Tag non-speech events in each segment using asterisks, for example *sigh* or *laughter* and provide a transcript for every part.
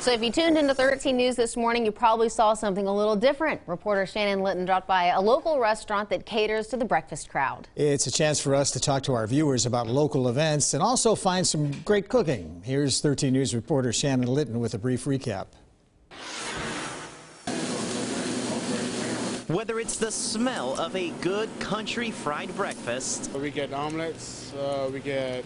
So if you tuned into 13 News this morning, you probably saw something a little different. Reporter Shannon Litton dropped by a local restaurant that caters to the breakfast crowd. It's a chance for us to talk to our viewers about local events and also find some great cooking. Here's 13 News reporter Shannon Litton with a brief recap. Whether it's the smell of a good country fried breakfast, We get omelets, uh, we get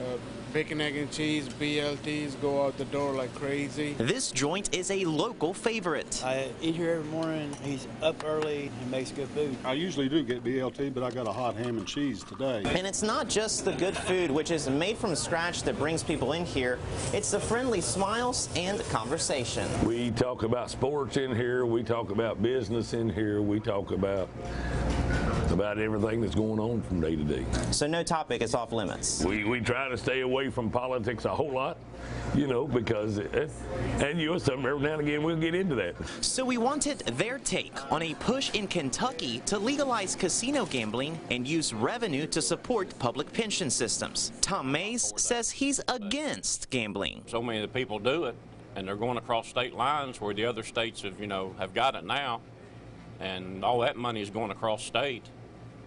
uh, bacon, egg, and cheese, BLTs go out the door like crazy. this joint is a local favorite. I eat here every morning. He's up early and makes good food. I usually do get BLT, but I got a hot ham and cheese today. And it's not just the good food, which is made from scratch, that brings people in here. It's the friendly smiles and conversation. We talk about sports in here. We talk about business in here. We talk about about everything that's going on from day to day. So no topic is off limits. We, we try to stay away from politics a whole lot, you know, because it, and you know something every now and again we'll get into that. So we wanted their take on a push in Kentucky to legalize casino gambling and use revenue to support public pension systems. Tom Mays says he's against gambling. so many of the people do it, and they're going across state lines where the other states have, you know, have got it now, and all that money is going across state.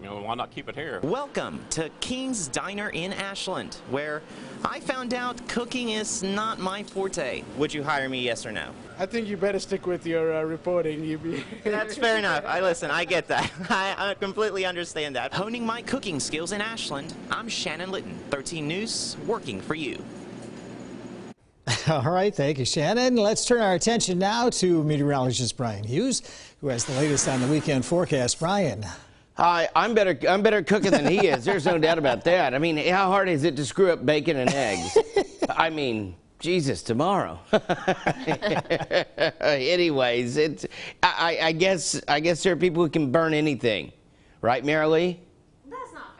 You know, why not keep it here? Welcome to King's Diner in Ashland, where I found out cooking is not my forte. Would you hire me, yes or no? I think you better stick with your uh, reporting. You be *laughs* That's fair enough. I listen, I get that. *laughs* I, I completely understand that. Honing my cooking skills in Ashland, I'm Shannon Litton, 13 News, working for you. *laughs* All right, thank you, Shannon. Let's turn our attention now to meteorologist Brian Hughes, who has the latest on the weekend forecast. Brian. Hi, I'm better. I'm better cooking than he is. There's no doubt about that. I mean, how hard is it to screw up bacon and eggs? *laughs* I mean, Jesus, tomorrow. *laughs* Anyways, it's. I, I guess. I guess there are people who can burn anything, right, Marilee? That's not